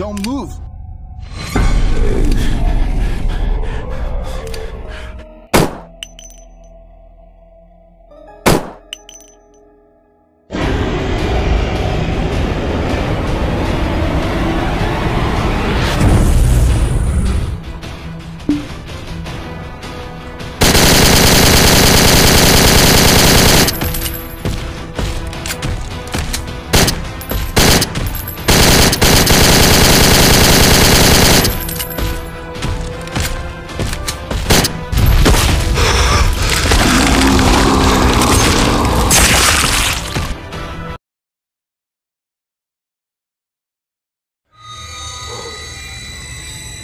Don't move.